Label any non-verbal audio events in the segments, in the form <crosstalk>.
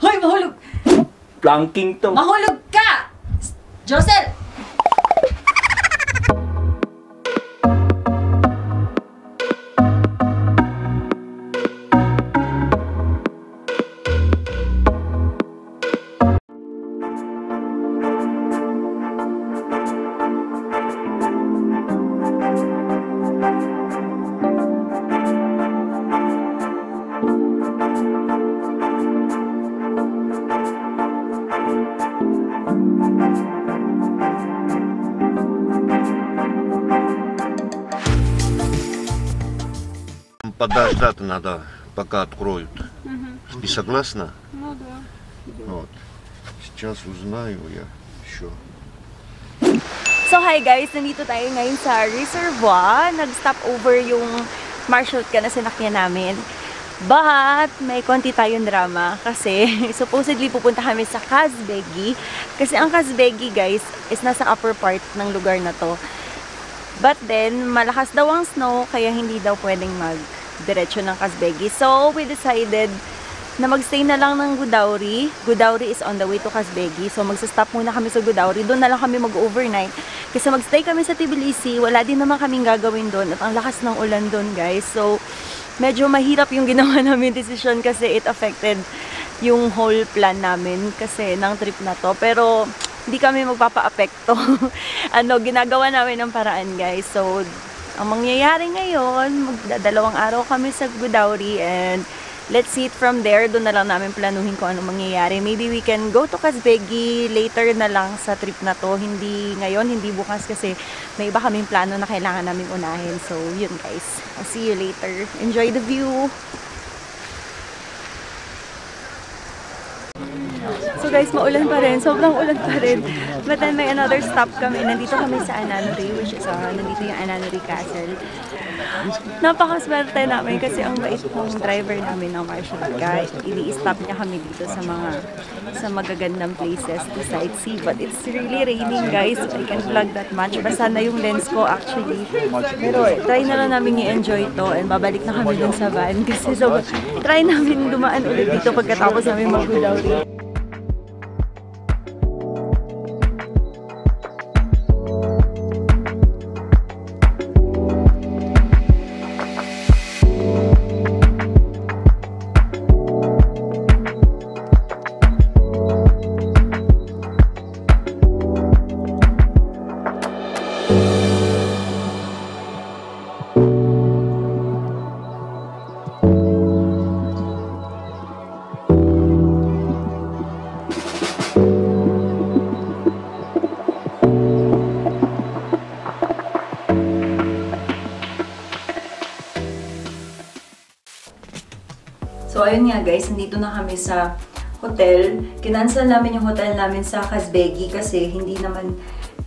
Hoy, mahulog! Planking to. Mahulog ka! Josel! Подождать надо, пока откроют. Ты согласна? Ну да. Вот. Сейчас узнаю я еще. So hi guys, nandito tayo ngayon sa Reservoir. Nag-stop over yung Marshall ka na sinakyan namin. But, may konti tayong drama kasi <laughs> supposedly pupunta kami sa Kazbegi. Kasi ang Kazbegi guys is nasa upper part ng lugar na to. But then, malakas daw ang snow kaya hindi daw pwedeng mag-diretso ng Kazbegi. So, we decided na magstay na lang ng Gudauri. Gudauri is on the way to Kazbegi. So, magsa-stop muna kami sa Gudauri. Doon na lang kami mag-overnight. Kasi magstay kami sa Tbilisi, wala din naman kaming gagawin doon. At ang lakas ng ulan doon, guys. So, medyo mahirap yung <laughs> ginawa namin decision kasi it affected yung whole plan namin kasi ng trip na to. Pero, hindi kami magpapa-apekto. <laughs> ano, ginagawa namin ng paraan, guys. So, ang mangyayari ngayon, magdadalawang araw kami sa Gudauri and let's see it from there. Doon na lang namin planuhin kung ano mangyayari. Maybe we can go to Kazbegi later na lang sa trip na to. Hindi ngayon, hindi bukas kasi may iba kaming plano na kailangan namin unahin. So, yun guys. I'll see you later. Enjoy the view! So guys, maulan pa rin. Sobrang ulan pa rin. But then may another stop kami. Nandito kami sa Ananuri, which is, uh, nandito yung Ananuri Castle. Napakaswerte namin kasi ang bait ng driver namin ng Marshall Ka. Ini-stop niya kami dito sa mga sa magagandang places to sightsee. But it's really raining guys. I can't vlog that much. Basta na yung lens ko actually. Pero try na lang namin i-enjoy to and babalik na kami dun sa van. <laughs> Kasi so, try namin dumaan ulit dito pagkatapos namin mag-Gudauri. So, ayun nga guys, nandito na kami sa hotel. Kinansel namin yung hotel namin sa Kazbegi kasi hindi naman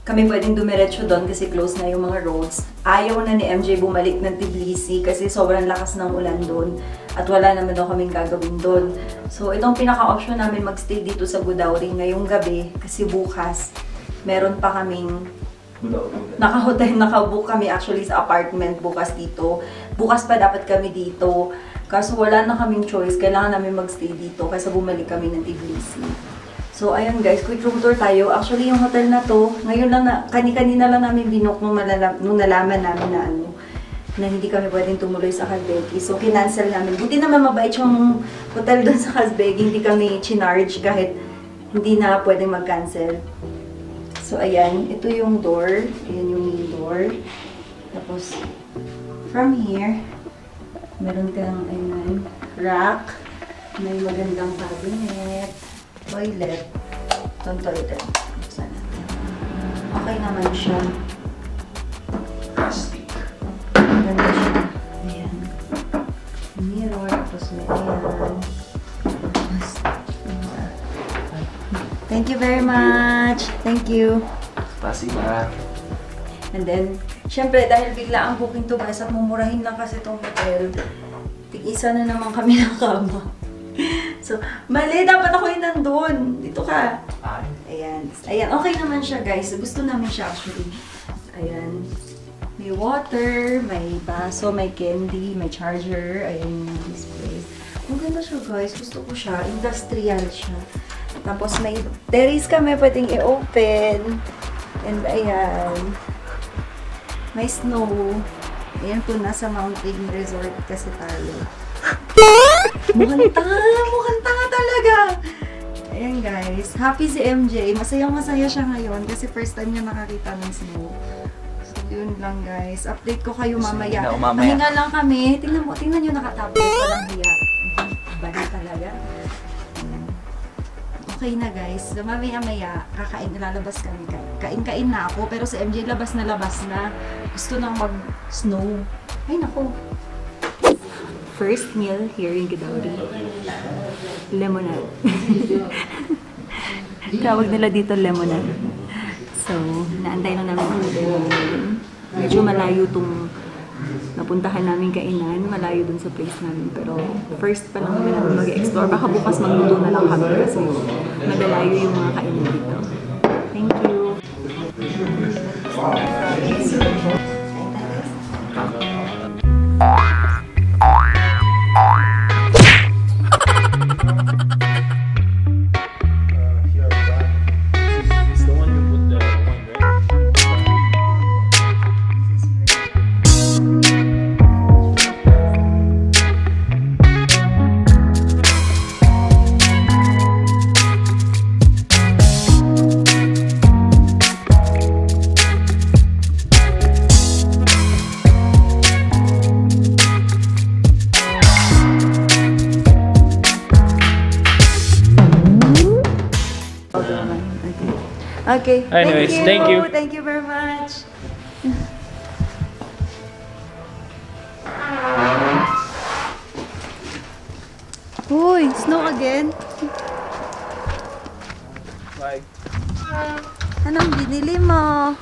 kami pwedeng dumiretso doon kasi close na yung mga roads. Ayaw na ni MJ bumalik ng Tbilisi kasi sobrang lakas ng ulan doon at wala naman daw kaming gagawin doon. So, itong pinaka-option namin magstay dito sa Gudauri ngayong gabi kasi bukas meron pa kaming naka-hotel, naka-book kami actually sa apartment bukas dito. Bukas pa dapat kami dito. Kaso wala na kaming choice. Kailangan namin magstay dito kasi bumalik kami ng Tbilisi. So, ayun guys, quick room tour tayo. Actually, yung hotel na to, ngayon lang na, kani-kanina lang namin binook nung, nung nalaman namin na ano, na hindi kami pwedeng tumuloy sa Kazbegi. So, kinancel namin. Buti naman mabait yung hotel doon sa Kazbegi. Hindi kami chinarge kahit hindi na pwedeng mag-cancel. So, ayan. Ito yung door. Ayan yung main door. Tapos, from here, meron kang, ayan, rack. May magandang cabinet. Toilet. Itong toilet. Okay naman siya. Plastic. Maganda siya. Ayan. Mirror. Tapos may ayan. Thank you very much. Thank you. Ba? And then, syempre, dahil bigla ang booking to guys at mumurahin lang kasi itong hotel, tig-isa na naman kami <laughs> ng kama. so, mali, dapat ako yung nandun. Dito ka. Ay. Ayan. Ayan, okay naman siya guys. Gusto namin siya actually. Ayan. May may water, may baso, may candy, may charger. Ayan yung display. Ang ganda siya guys. Gusto ko siya. Industrial siya. Tapos may terrace kami pwedeng i-open. And ayan. May snow. Ayan po, nasa mountain resort kasi tayo. Mukhang tanga! Mukhang tanga talaga! Ayan guys, happy si MJ. Masayang-masaya siya ngayon kasi first time niya nakakita ng snow. So, yun lang guys. Update ko kayo mamaya. ako mamaya. Mahinga lang kami. Tingnan mo, tingnan nyo nakatablet. Walang hiya. Bali talaga. Okay na guys. So, mamaya-maya, kakain, lalabas kami. Kain-kain na ako, pero si MJ labas na labas na. Gusto nang mag-snow. Ay, nako. First meal here in Godauri. Lemonade. <laughs> Tawag nila dito lemonade. So, naantay lang namin. Medyo malayo tong napuntahan namin kainan. Malayo dun sa place namin. Pero first pa lang kami namin mag-explore. Baka bukas magluto na lang kami kasi madalayo yung mga kainan dito. fala. Okay. Anyways, thank you. Thank you very much. Uy, snow again. Bye. Anong binili mo?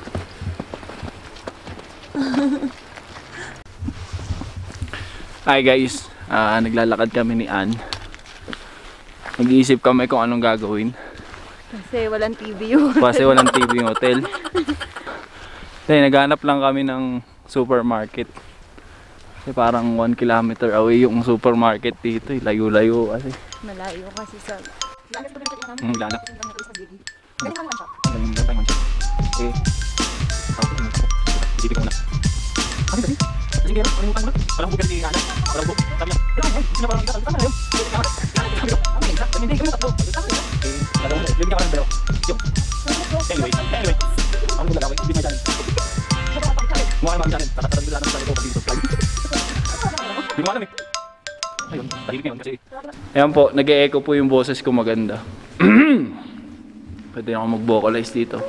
Hi guys, Ah, naglalakad kami ni Ann. Nag-iisip kami kung anong gagawin. Kasi walang TV yun. Kasi walang TV yung hotel. Then, naghanap lang kami ng supermarket. Kasi parang 1 kilometer away yung supermarket dito. eh. Layo-layo kasi. Malayo kasi sa... Hmm, lala. Galing lang tayo man siya. Eh. Isipin ko muna. Kasi kasi. Kasi. Ano yung utang mo na? Walang bukas si Ana. Walang bukas. Sabi niya. Eh, eh. Sino parang kita? Tama na yun. Anyway. Anyway. Ako yung lalaway. Hindi may challenge. Mukha naman challenge. Tatatarang nila ng challenge ko pag dito. Hindi mo alam eh. Ayun. Tahimik ngayon kasi. Ayan po. Nag-e-echo po yung boses ko maganda. <clears throat> Pwede ako mag-vocalize dito. <laughs>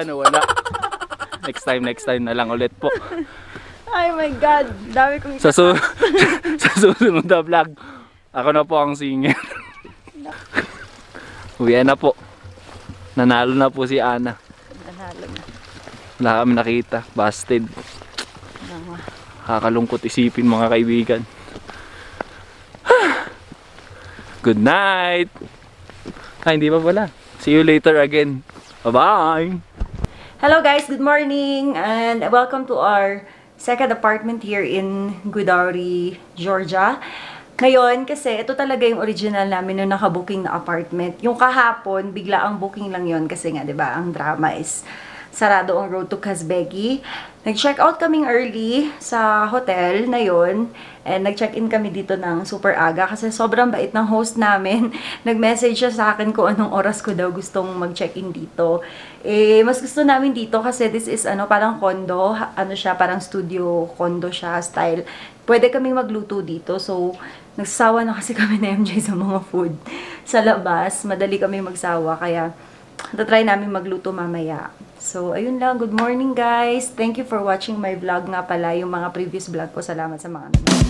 ano wala? Next time, next time na lang ulit po. Ay my God! Dami kong Sa, su <laughs> <laughs> sa susunod na vlog, ako na po ang singer. <laughs> Uwi na po. Nanalo na po si Ana. Nanalo na. Wala kami nakita. Busted. Kakalungkot isipin mga kaibigan. <sighs> Good night! Ah, hindi pa pala. See you later again. Bye-bye! Hello guys, good morning and welcome to our second apartment here in Godauri, Georgia. Ngayon, kasi ito talaga yung original namin nung nakabooking na apartment. Yung kahapon, bigla ang booking lang yon kasi nga, di ba, ang drama is sarado ang road to Kazbegi. Nag-check out kaming early sa hotel na yon and nag-check-in kami dito ng super aga kasi sobrang bait ng host namin. <laughs> Nag-message siya sa akin kung anong oras ko daw gustong mag-check-in dito. Eh, mas gusto namin dito kasi this is ano, parang condo, ano siya, parang studio condo siya style. Pwede kaming magluto dito. So, nagsasawa na kasi kami na MJ sa mga food <laughs> sa labas. Madali kami magsawa kaya Tatry namin magluto mamaya. So, ayun lang. Good morning, guys. Thank you for watching my vlog nga pala. Yung mga previous vlog ko. Salamat sa mga nanonood.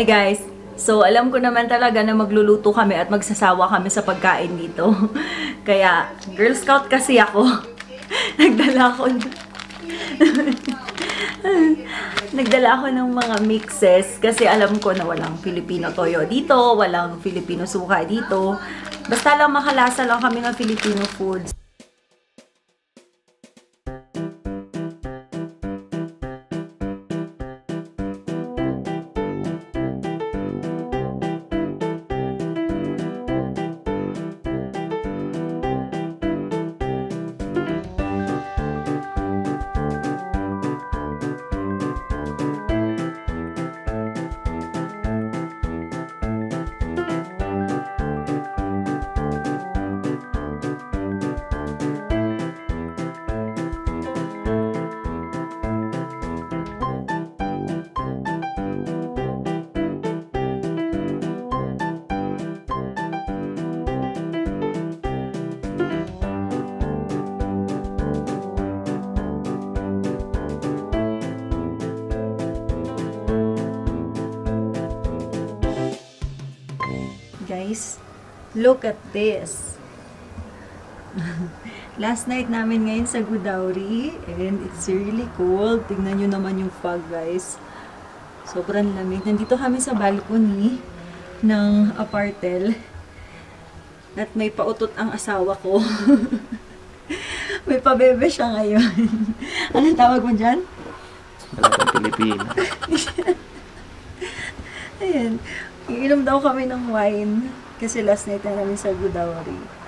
Hey guys, so alam ko naman talaga na magluluto kami at magsasawa kami sa pagkain dito. <laughs> Kaya, Girl Scout kasi ako. <laughs> Nagdala ako. <laughs> Nagdala ako ng mga mixes kasi alam ko na walang Filipino toyo dito, walang Filipino suka dito. Basta lang makalasa lang kami ng Filipino foods. Guys, look at this. <laughs> Last night namin ngayon sa Godauri and it's really cold. Tingnan nyo naman yung fog guys. Sobrang lamig. Nandito kami sa balcony ng apartel. At may pautot ang asawa ko. <laughs> may pabebe siya ngayon. <laughs> Anong tawag mo dyan? Dalagang Pilipino. Ayan. Iinom daw kami ng wine. Kasi last night na namin sa Godauri.